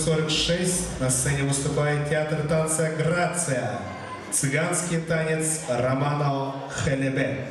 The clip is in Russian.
46 на сцене выступает театр танца «Грация». Цыганский танец Романо Хелебе.